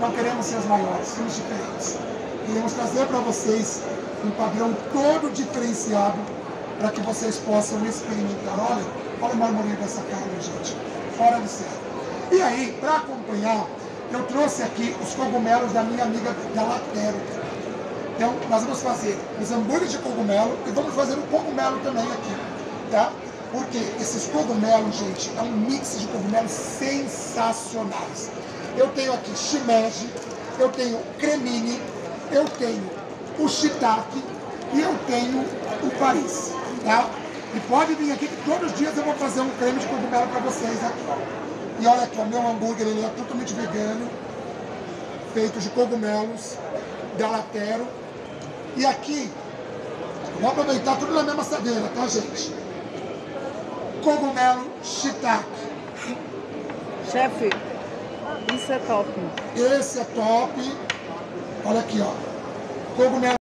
não queremos ser os maiores, somos diferentes. Queremos trazer para vocês um padrão todo diferenciado para que vocês possam experimentar. Olha, olha o marmorinho dessa carne, gente. Fora de sério. E aí, para acompanhar, eu trouxe aqui os cogumelos da minha amiga Galatero. Então, nós vamos fazer os hambúrgueres de cogumelo e vamos fazer o cogumelo também aqui, tá? Porque esses cogumelos, gente, é um mix de cogumelos sensacionais. Eu tenho aqui shimeji, eu tenho cremini, eu tenho o shiitake e eu tenho o Paris, tá? E pode vir aqui que todos os dias eu vou fazer um creme de cogumelo para vocês aqui. E olha aqui, o meu hambúrguer ele é totalmente vegano, feito de cogumelos, galatero. E aqui, vou aproveitar tudo na mesma assadeira, tá gente? Cogumelo shiitake. Chefe, isso é top. Esse é top. Olha aqui, ó. Cogumelo